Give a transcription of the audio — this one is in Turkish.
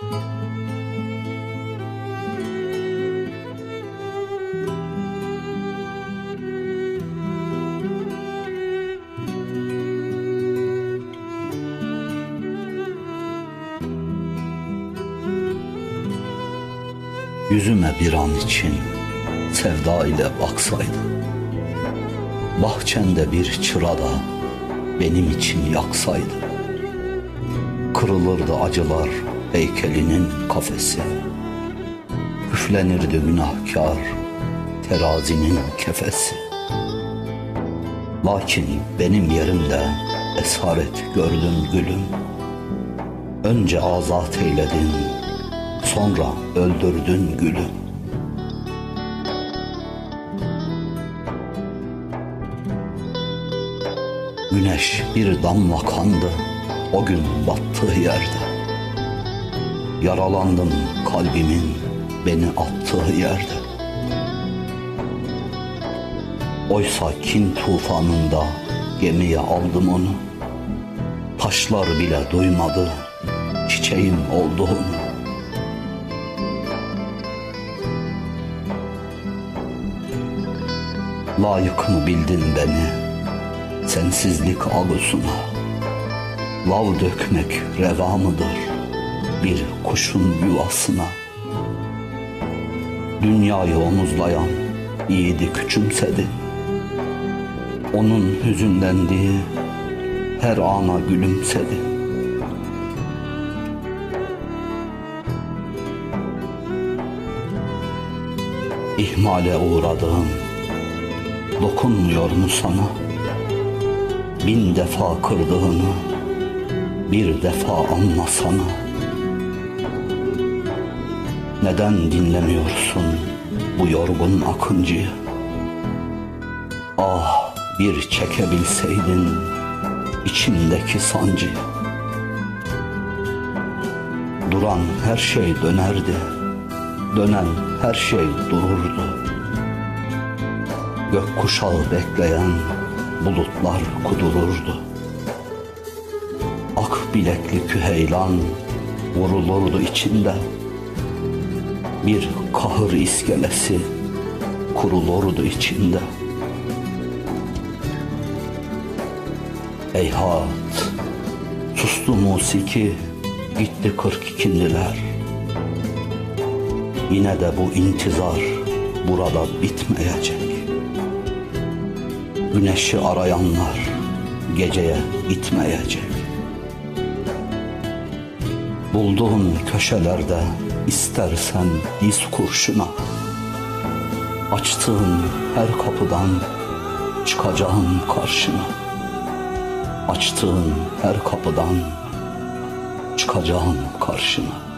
Yüzüme bir an için sevda ile baksaydı. Bahçende bir çırada benim için yaksaydı. Kırılırdı acılar heykelinin kafesi. Üflenirdi günahkar terazinin kefesi. Lakin benim yerimde esaret gördüm gülüm. Önce azat eyledin sonra öldürdün gülüm. Güneş bir damla kandı o gün battığı yerde Yaralandım kalbimin beni attığı yerde. Oysa kin tufanında gemiye aldım onu. Taşlar bile duymadı çiçeğim olduğunu. Layık mı bildin beni sensizlik ağusuna Lav dökmek reva mıdır bir kuşun yuvasına Dünyayı omuzlayan yiğidi küçümsedin Onun hüzünlendiği her ana gülümsedin İhmale uğradığım dokunmuyor mu sana? Bin defa kırdığını bir defa anlasana. Neden dinlemiyorsun bu yorgun akıncıyı? Ah bir çekebilseydin içimdeki sancıyı. Duran her şey dönerdi, dönen her şey dururdu. Gök kuşağı bekleyen bulutlar kudururdu. Ak bilekli küheylan vurulurdu içinde. Bir kahır iskelesi kurulurdu içinde. Eyhat, sustu musiki, gitti kırk ikindiler. Yine de bu intizar burada bitmeyecek. Güneşi arayanlar geceye gitmeyecek. Bulduğun köşelerde istersen diz kurşuna Açtığın her kapıdan çıkacağım karşına. Açtığın her kapıdan çıkacağım karşına